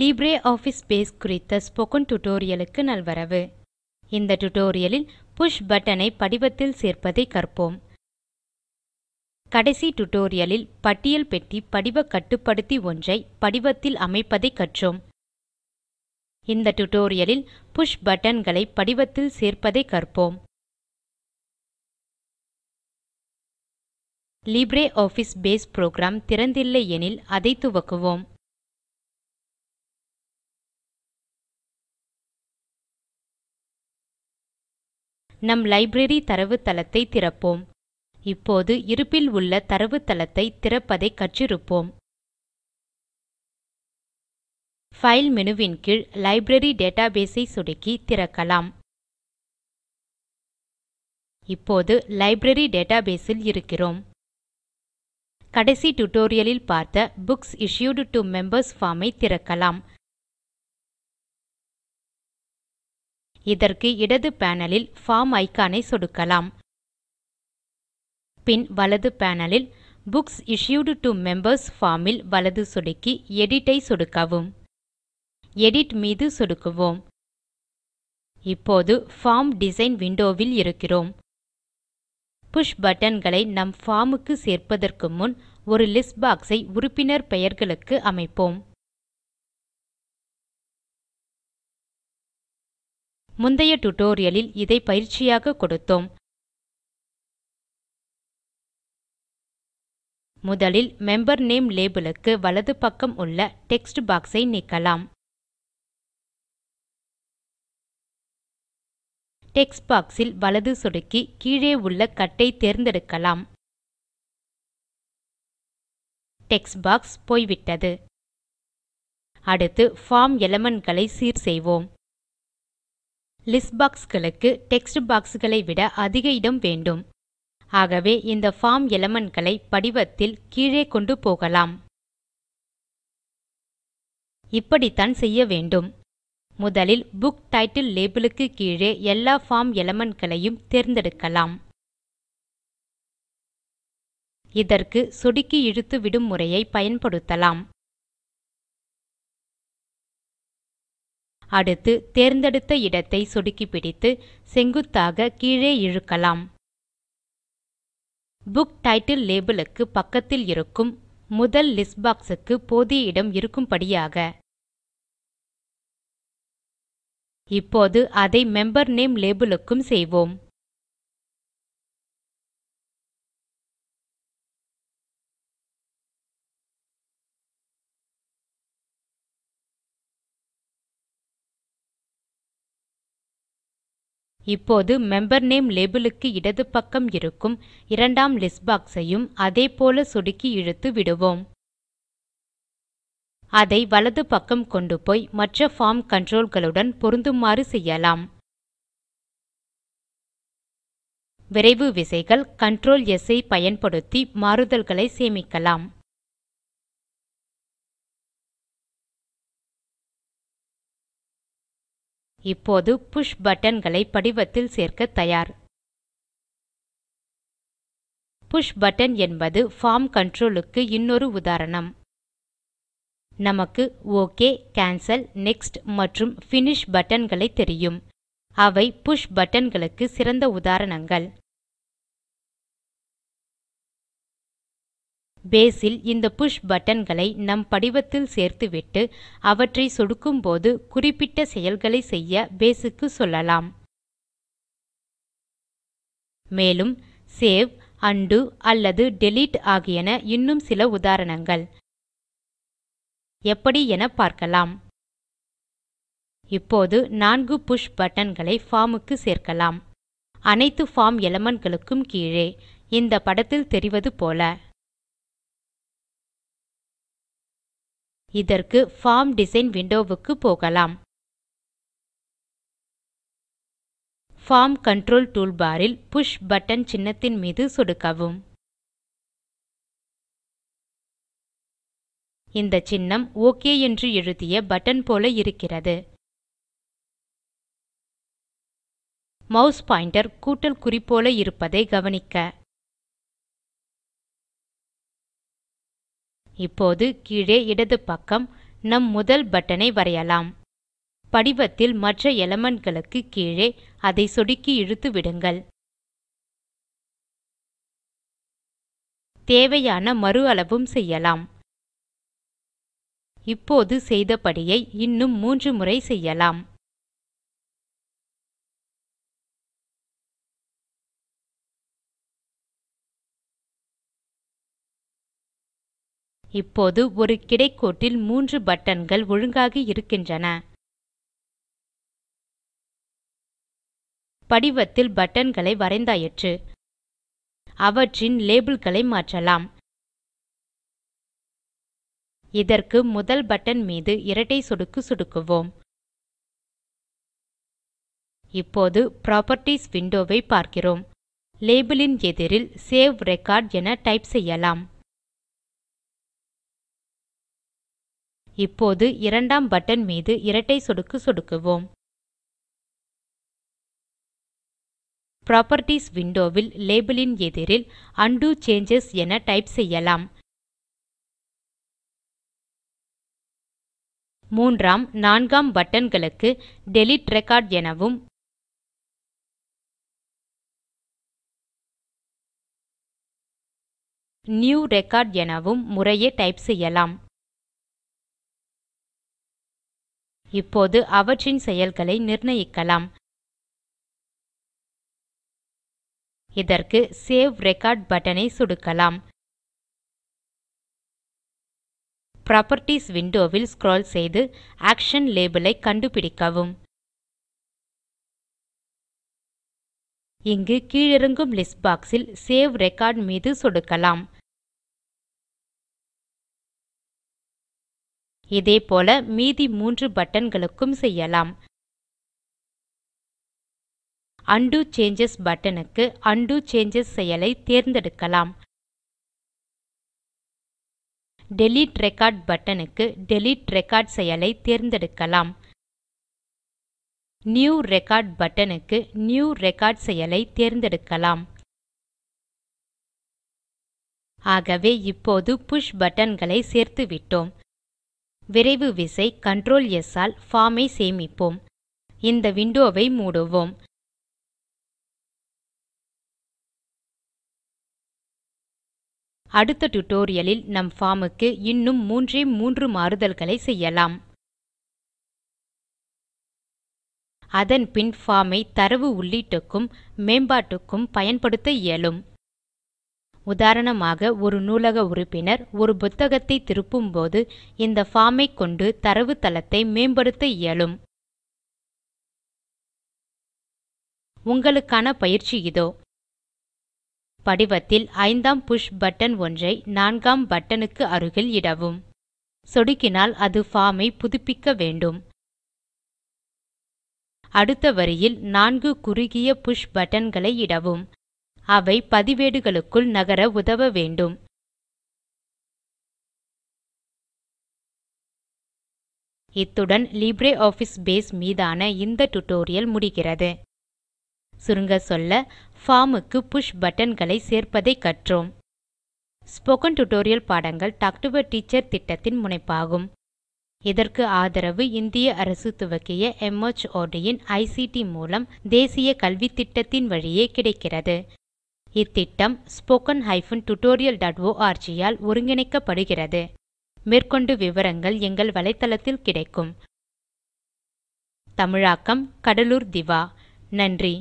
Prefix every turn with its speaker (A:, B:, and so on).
A: Libre office base குறித்த spoken டியூட்டோரியலுக்கு நல்வரவு இந்த டியூட்டோரியலில் புஷ் பட்டனை படிவத்தில் சேர்ப்பதை கற்போம் கடைசி டியூட்டோரியலில் பட்டியல் பெட்டி படிவ கட்டுப்படுத்தி ஒன்றை படிவத்தில் அமைப்பதை கற்றோம் இந்த டியூட்டோரியலில் புஷ் பட்டன்களை படிவத்தில் சேர்ப்பதை கற்போம் லிப்ரியாஃபிஸ் பேஸ் புரோகிராம் திறந்தில்லை எனில் அதை துவக்குவோம் நம் லைப்ரரி தரவுத்தளத்தை திறப்போம் இப்போது இருப்பில் உள்ள தரவுத்தளத்தை திறப்பதை கற்றிருப்போம் ஃபைல் மெனுவின் கீழ் லைப்ரரி டேட்டாபேஸ் ஐ சொடுக்கி திறக்கலாம் இப்போது லைப்ரரி டேட்டாபேஸ் இல் இருக்கிறோம் கடைசி டியூட்டோரியல் இல் பார்த்த books issued to members form ஐ திறக்கலாம் இதற்கு இடது பேனலில் பார்ம் இக்கான் ஐ சொடுக்கலாம் பின் வலது பேனலில் books issued to members form இல் வலது சொடுக்கி எடிட் ஐ சொடுக்கவும் எடிட் மீது சொடுக்குவோம் இப்போது பார்ம் டிசைன் விண்டோ இருக்கிறோம் புஷ் பட்டன் களை நம் பார்ம் க்கு சேர்ப்பதற்கு முன் ஒரு லிஸ்ட் பாக்ஸ் ஐ உறுப்பினர் பெயர்களுக்கு அமைப்போம் முந்தைய டுடோரியலில் இதை பயிற்சியாக கொடுத்தோம் முதலில் மெம்பர் நேம் லேபல் க்கு வலது பக்கம் உள்ள டெக்ஸ்ட் பாக்ஸ் ஐ நீக்கலாம் டெக்ஸ்ட் பாக்ஸ் ல் வலது சொடுக்கி கீழே உள்ள கட்டை தேர்ந்தெடுக்கலாம் டெக்ஸ்ட் பாக்ஸ் போய்விட்டது அடுத்து பார்ம் எலிமெண்ட் களை சீர் செய்வோம் லிஸ்ட் boxகளுக்கு டெக்ஸ்ட் boxகளை விட அதிக இடம் வேண்டும் ஆகவே இந்த பார்ம் elementகளை படிவத்தில் கீழே கொண்டு போகலாம் இப்படித்தான் செய்ய வேண்டும் முதலில் புக் டைட்டில் லேபிளுக்கு கீழே எல்லா ஃபார்ம் elementகளையும் தேர்ந்தெடுக்கலாம் இதற்கு சொடுக்கி இழுத்து விடும் முறையை பயன்படுத்தலாம் அடுத்து தேர்ந்தெடுத்த இடத்தை சொடுக்கிப்பிடித்து செங்குத்தாக கீழே இழுக்கலாம் புக் டைட்டில் லேபிளுக்கு பக்கத்தில் இருக்கும் முதல் லிஸ்ட் பாக்ஸுக்கு போதிய இடம் இருக்கும்படியாக இப்போது அதை மெம்பர் நேம் லேபிளுக்கும் செய்வோம் இப்போது மெம்பர் நேம் லேபல் க்கு இடது பக்கம் இருக்கும் இரண்டாம் லிஸ்ட் பாக்ஸ் ஐயும் அதேபோல சொடுக்கி இழுத்து விடுவோம் அதை வலது பக்கம் கொண்டு போய் மற்ற ஃபார்ம் கன்ட்ரோல் களுடன் பொருந்துமாறு செய்யலாம் விரைவு விசைகள் Ctrl ஸ் ஐ பயன்படுத்தி மாறுதல்களை சேமிக்கலாம் இப்போது புஷ் பட்டன்களை படிவத்தில் சேர்க்க தயார் புஷ் பட்டன் என்பது ஃபார்ம் கன்ட்ரோல் க்கு இன்னொரு உதாரணம் நமக்கு ஒக் கேன்சல் நெக்ஸ்ட் மற்றும் பினிஷ் பட்டன்களை தெரியும் அவை புஷ் பட்டன்களுக்கு சிறந்த உதாரணங்கள் பேஸ் இல் இந்த புஷ் களை நம் படிவத்தில் சேர்த்துவிட்டு அவற்றை சொடுக்கும்போது குறிப்பிட்ட செயல்களை செய்ய பேஸ் க்கு சொல்லலாம் மேலும் சேவ் உண்டோ அல்லது டிலீட் ஆகியன இன்னும் சில உதாரணங்கள் எப்படி என பார்க்கலாம் இப்போது நான்கு புஷ் பட்டன்களை பார்ம் க்கு சேர்க்கலாம் அனைத்து பார்ம் களுக்கும் கீழே இந்த படத்தில் தெரிவது போல இதற்கு பார்ம் டிசைன் விண்டோ க்கு போகலாம் form control toolbar push button சின்னத்தின் மீது சொடுக்கவும் இந்த சின்னம் ஓகே என்று எழுதிய பட்டன் போல இருக்கிறது மாஸ் பாயிண்டர் கூட்டல் குறி போல இருப்பதை கவனிக்க இப்போது கீழே இடது பக்கம் நம் முதல் பட்டனை வரையலாம் படிவத்தில் மற்ற எலமெண்ட்களுக்கு கீழே அதை சொடுக்கி இழுத்து விடுங்கள் தேவையான மறு அளவும் செய்யலாம் இப்போது செய்தபடியை இன்னும் மூன்று முறை செய்யலாம் இப்போது ஒரு கிடைக்கோட்டில் மூன்று பட்டன்கள் ஒழுங்காகி இருக்கின்றன படிவத்தில் பட்டன்களை வரைந்தாயிற்று அவற்றின் லேபிள்களை மாற்றலாம் இதற்கு முதல் பட்டன் மீது இரட்டை சொடுக்கு சொடுக்குவோம் இப்போது புராப்பர்ட்டீஸ் விண்டோ வை பார்க்கிறோம் லேபல் இன் எதிரில் சேவ் ரெக்கார்ட் என டைப் செய்யலாம் இப்போது இரண்டாம் பட்டன் மீது இரட்டை சொடுக்கு சொடுக்குவோம் புராப்பர்ட்டீஸ் விண்டோ வில் லேபல் இன் எதிரில் உண்டோ சேஞ்சஸ் என டைப் செய்யலாம் மூன்றாம் நான்காம் பட்டன்களுக்கு டெலிட் ரெக்கார்ட் எனவும் நியூ ரெக்கார்ட் எனவும் முறையே டைப் செய்யலாம் இப்போது அவற்றின் செயல்களை நிர்ணயிக்கலாம் இதற்கு சேவ் ரெக்கார்ட் பட்டனை ஐ சொடுக்கலாம் புராப்பர்ட்டீஸ் விண்டோ ஸ்க்ரால் செய்து ஆக்ஷன் லேபல் கண்டுபிடிக்கவும் இங்கு கீழிறங்கும் லிஸ்ட் பாக்ஸில் சேவ் ரெக்கார்ட் மீது சொடுக்கலாம் இதேபோல மீதி மூன்று பட்டன்களுக்கும் செய்யலாம் உண்டோ சேஞ்சஸ் பட்டனுக்கு க்கு உண்டோ சேஞ்சஸ் செயலை தேர்ந்தெடுக்கலாம் டிலீட் ரெக்கார்ட் பட்டனுக்கு க்கு ரெக்கார்ட் செயலை தேர்ந்தெடுக்கலாம் நியூ ரெக்கார்ட் பட்டனுக்கு நியூ ரெக்கார்ட் செயலை தேர்ந்தெடுக்கலாம் ஆகவே இப்போது புஷ் பட்டன்களை சேர்த்துவிட்டோம் விரைவு விசை Ctrl S ஆல் பார்ம் ஐ சேமிப்போம் இந்த விண்டோவை மூடுவோம் அடுத்த டியூட்டோரியலில் நம் ஃபார்முக்கு இன்னும் மூன்றே மூன்று மாறுதல்களை செய்யலாம் அதன் பின் பார்ம் ஐ தரவு உள்ளீட்டுக்கும் மேம்பாட்டுக்கும் பயன்படுத்த இயலும் உதாரணமாக ஒரு நூலக உறுப்பினர் ஒரு புத்தகத்தை திருப்பும்போது இந்த பார்ம் ஐ கொண்டு தரவுத்தளத்தை மேம்படுத்த இயலும் உங்களுக்கான பயிற்சி இதோ படிவத்தில் ஐந்தாம் புஷ் பட்டன் ஒன்றை நான்காம் பட்டனுக்கு அருகில் இடவும் சொடுக்கினால் அது பார்ம் ஐ புதுப்பிக்க வேண்டும் அடுத்த வரியில் நான்கு குறுகிய புஷ் பட்டன்களை இடவும் அவை பதிவேடுகளுக்குள் நகர உதவ வேண்டும் இத்துடன் லிப்ரியாஃபிஸ் பேஸ் மீதான இந்த டியூட்டோரியல் முடிகிறது சுருங்க சொல்ல பார்ம் க்கு புஷ் பட்டன் களை சேர்ப்பதை கற்றோம் ஸ்போக்கன் டியூட்டோரியல் பாடங்கள் டாக் டு எ டீச்சர் திட்டத்தின் முனைப்பாகும் இதற்கு ஆதரவு இந்திய அரசு துவக்கிய மார்ட் இன் ஐசிடி மூலம் தேசிய கல்வித்திட்டத்தின் வழியே கிடைக்கிறது இத்திட்டம் spoken hyphen tutorial dot org ஆல் ஒருங்கிணைக்கப்படுகிறது மேற்கொண்டு விவரங்கள் எங்கள் வலைத்தளத்தில் கிடைக்கும் தமிழாக்கம் கடலூர் திவா நன்றி